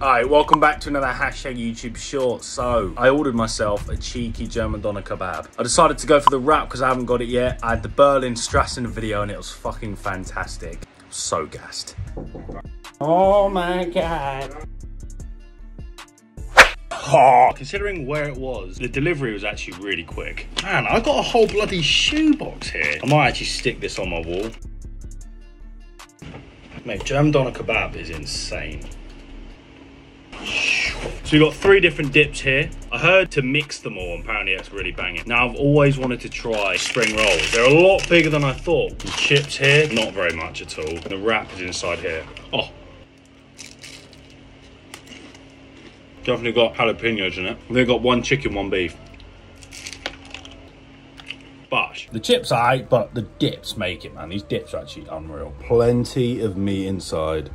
Alright, welcome back to another hashtag YouTube short. So, I ordered myself a cheeky German doner kebab. I decided to go for the wrap because I haven't got it yet. I had the Berlin Strassen video and it was fucking fantastic. So gassed. Oh my god. Oh, considering where it was, the delivery was actually really quick. Man, I got a whole bloody shoebox here. I might actually stick this on my wall. Mate, German doner kebab is insane. So we've got three different dips here. I heard to mix them all, apparently that's really banging. Now I've always wanted to try spring rolls. They're a lot bigger than I thought. The chips here, not very much at all. The wrap is inside here. Oh. Definitely got jalapenos in it. They've got one chicken, one beef. But the chips are but the dips make it, man. These dips are actually unreal. Plenty of meat inside.